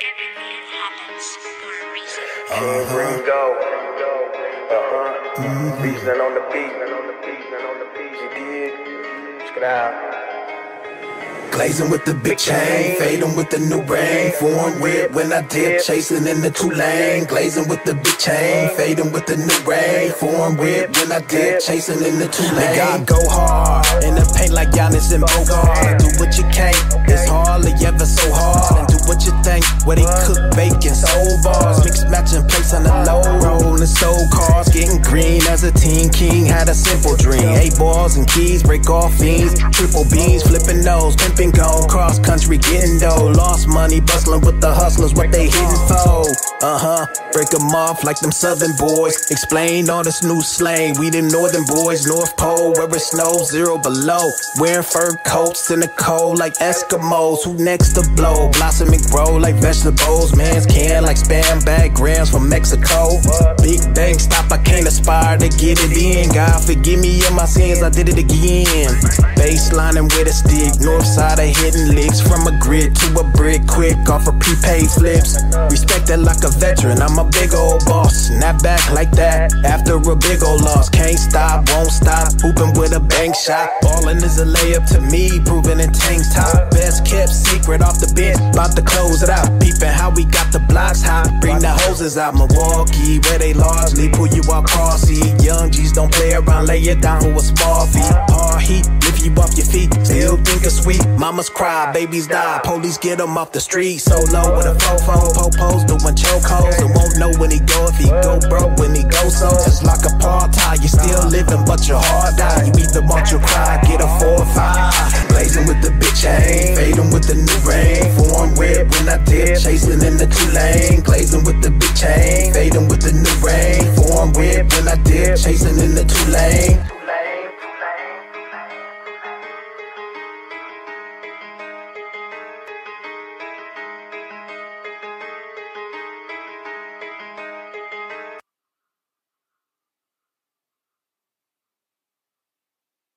Everything happens for a reason. King Ringo. Uh-huh. Reason on the beat. on the beat. on the beat. You dig? Check it out. Glazing with the big chain, fading with the new ring. Foreign whip when I dip, chasing in the two lane. Glazing with the big chain, fading with the new ring. Foreign whip when I dip, chasing in the two lane. Nigga, I go hard in the paint like Giannis and Bogut. Do what you can't, bars, mix matching plates on the low, rolling soul cars, getting green as a teen king. Had a simple dream, eight balls and keys, break off fiends, triple beans, flipping those, pimping gold. cross country getting dough. Lost money, bustling with the hustlers, what they hitting for. Uh huh, break them off like them southern boys. Explain all this new slang. We the northern boys, North Pole, where it snows, zero below. Wearing fur coats in the cold like Eskimos. Who next to blow? Blossom and grow like vegetables. Man's can like bag grams from Mexico. Big bang stop, I can't aspire to get it in. God forgive me of my sins, I did it again. Baselining with a stick, north side of hidden licks from a grid to a brick quick off of prepaid flips. Respected like a veteran, I'm a big old boss. Snap back like that after a big old loss. Can't stop, won't stop. Hooping with a bank shot. Ballin' is a layup to me, proving in tank top. Best kept secret off the bench, about to close it out. Peeping how we got the blocks hot. Bring the hoses out Milwaukee, where they largely pull you out crossy. Young G's don't play around, lay it down for a small fee. Hard heat, lift you off your feet. Still think it's sweet. Mamas cry, babies die, police get them off the street. So low with a fofo, popos doing chokeholds. And won't know when he go if he go broke, when he go so. It's like a apartheid, you still living, but your heart die. You either want your cry, get a four or five. Blazing with the bitch chain, fading with the new rain. When I dip, chasing in the two lane. Glazing with the big chain, fading with the new rain. Foreign whip when I dip, chasing in the two lane.